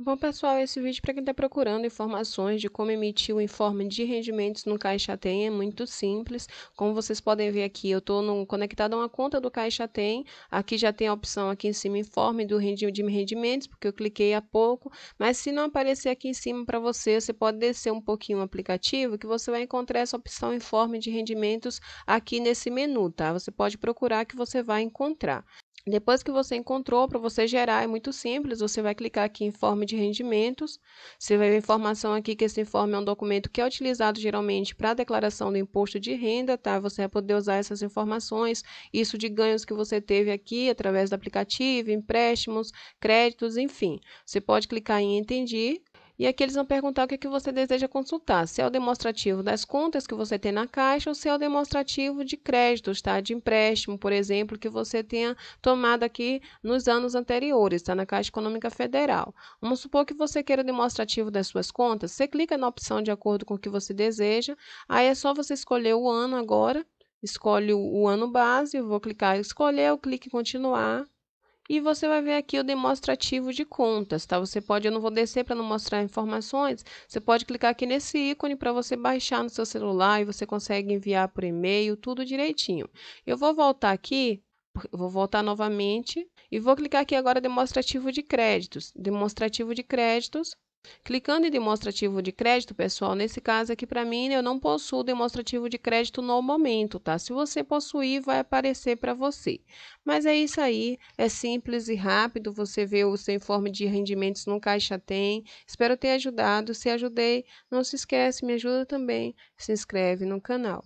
Bom, pessoal, esse vídeo para quem está procurando informações de como emitir o informe de rendimentos no Caixa Tem é muito simples. Como vocês podem ver aqui, eu estou conectado a uma conta do Caixa Tem. Aqui já tem a opção aqui em cima, informe do rendi de rendimentos, porque eu cliquei há pouco. Mas se não aparecer aqui em cima para você, você pode descer um pouquinho o aplicativo, que você vai encontrar essa opção informe de rendimentos aqui nesse menu, tá? Você pode procurar que você vai encontrar. Depois que você encontrou, para você gerar, é muito simples, você vai clicar aqui em informe de rendimentos, você vai ver a informação aqui que esse informe é um documento que é utilizado geralmente para a declaração do imposto de renda, tá? Você vai poder usar essas informações, isso de ganhos que você teve aqui através do aplicativo, empréstimos, créditos, enfim. Você pode clicar em entendi, e aqui eles vão perguntar o que, que você deseja consultar, se é o demonstrativo das contas que você tem na Caixa ou se é o demonstrativo de créditos, tá? De empréstimo, por exemplo, que você tenha tomado aqui nos anos anteriores, tá? Na Caixa Econômica Federal. Vamos supor que você queira o demonstrativo das suas contas, você clica na opção de acordo com o que você deseja, aí é só você escolher o ano agora, escolhe o, o ano base, eu vou clicar em escolher, eu clico em continuar, e você vai ver aqui o demonstrativo de contas, tá? Você pode, eu não vou descer para não mostrar informações, você pode clicar aqui nesse ícone para você baixar no seu celular e você consegue enviar por e-mail, tudo direitinho. Eu vou voltar aqui, vou voltar novamente e vou clicar aqui agora demonstrativo de créditos. Demonstrativo de créditos, Clicando em demonstrativo de crédito, pessoal, nesse caso aqui para mim, eu não possuo demonstrativo de crédito no momento, tá? Se você possuir, vai aparecer para você. Mas é isso aí, é simples e rápido, você vê o seu informe de rendimentos no Caixa Tem. Espero ter ajudado, se ajudei, não se esquece, me ajuda também, se inscreve no canal.